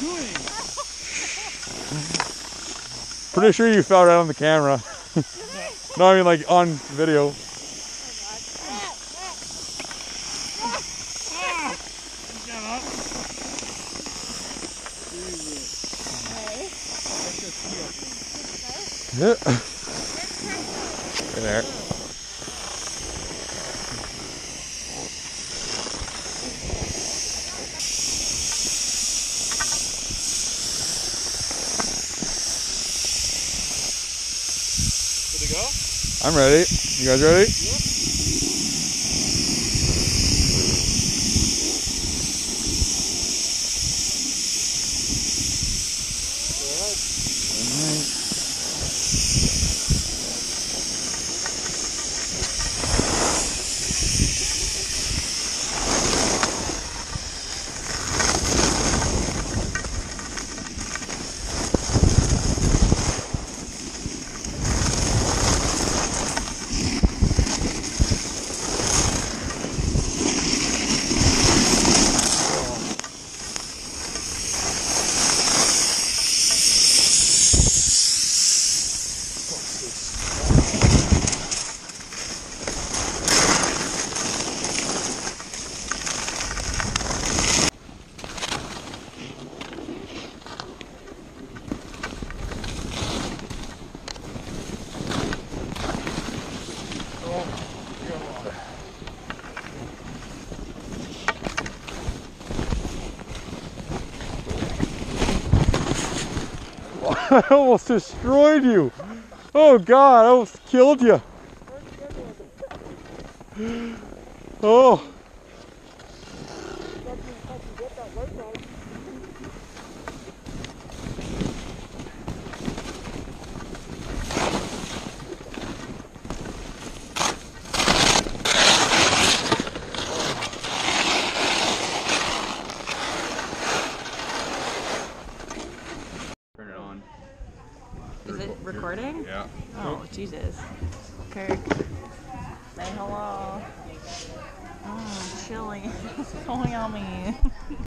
doing? Pretty sure you fell right on the camera. no, I mean like on video. Yeah. There. Good to go? I'm ready. You guys ready? I almost destroyed you. Oh God, I almost killed you. Oh. Turn it on. Is it recording? Yeah. Oh, Jesus. Kirk. Say hello. Oh, chilly. It's going on me.